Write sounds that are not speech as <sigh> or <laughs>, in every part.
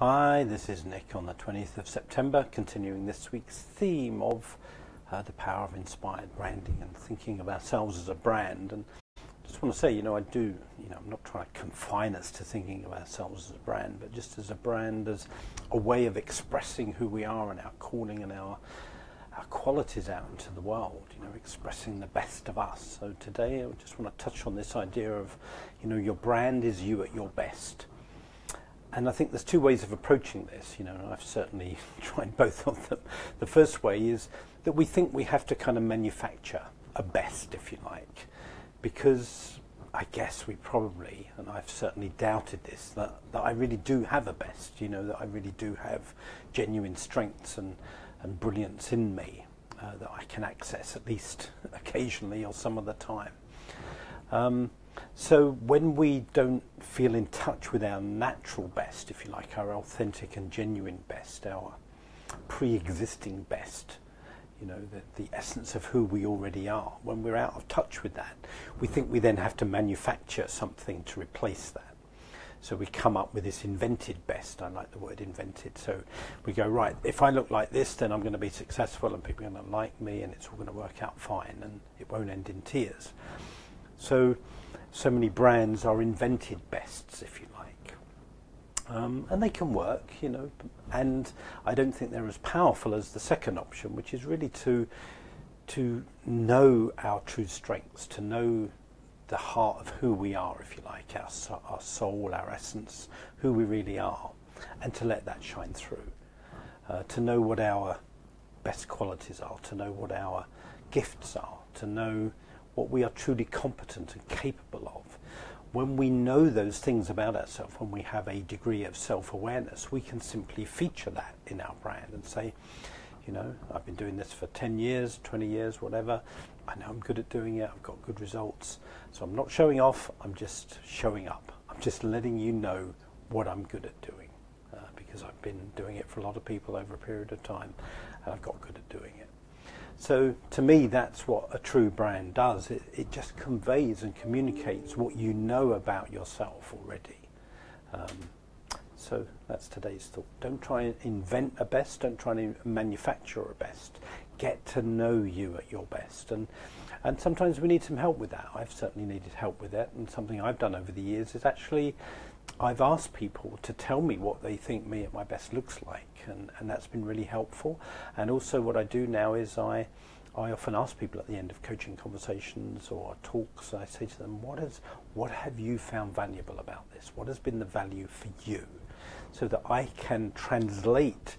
Hi, this is Nick on the 20th of September, continuing this week's theme of uh, the power of inspired branding and thinking of ourselves as a brand. And I just want to say, you know, I do, you know, I'm not trying to confine us to thinking of ourselves as a brand, but just as a brand, as a way of expressing who we are and our calling and our our qualities out into the world, you know, expressing the best of us. So today I just want to touch on this idea of, you know, your brand is you at your best. And I think there's two ways of approaching this, you know, I've certainly <laughs> tried both of them. The first way is that we think we have to kind of manufacture a best, if you like, because I guess we probably, and I've certainly doubted this, that, that I really do have a best, you know, that I really do have genuine strengths and, and brilliance in me uh, that I can access at least <laughs> occasionally or some of the time. Um, so when we don't feel in touch with our natural best, if you like, our authentic and genuine best, our pre-existing best, you know, the, the essence of who we already are, when we're out of touch with that, we think we then have to manufacture something to replace that. So we come up with this invented best. I like the word invented. So we go, right, if I look like this, then I'm going to be successful and people are going to like me and it's all going to work out fine and it won't end in tears. So, so many brands are invented bests, if you like. Um, and they can work, you know, and I don't think they're as powerful as the second option, which is really to to know our true strengths, to know the heart of who we are, if you like, our, our soul, our essence, who we really are, and to let that shine through. Uh, to know what our best qualities are, to know what our gifts are, to know what we are truly competent and capable of. When we know those things about ourselves, when we have a degree of self awareness, we can simply feature that in our brand and say, you know, I've been doing this for 10 years, 20 years, whatever. I know I'm good at doing it, I've got good results. So I'm not showing off, I'm just showing up. I'm just letting you know what I'm good at doing uh, because I've been doing it for a lot of people over a period of time and I've got good at doing it. So to me, that's what a true brand does. It, it just conveys and communicates what you know about yourself already. Um, so that's today's thought. Don't try and invent a best. Don't try and manufacture a best. Get to know you at your best. And and sometimes we need some help with that. I've certainly needed help with it. And something I've done over the years is actually I've asked people to tell me what they think me at my best looks like, and, and that's been really helpful. And also, what I do now is I I often ask people at the end of coaching conversations or talks, I say to them, what, is, what have you found valuable about this? What has been the value for you? So that I can translate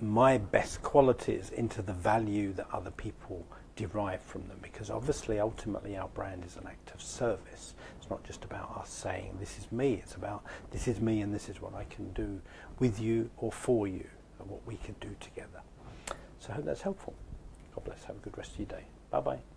my best qualities into the value that other people derive from them. Because obviously, ultimately, our brand is an act of service. It's not just about us saying, this is me. It's about, this is me and this is what I can do with you or for you and what we can do together. So I hope that's helpful. Bless. Have a good rest of your day. Bye bye.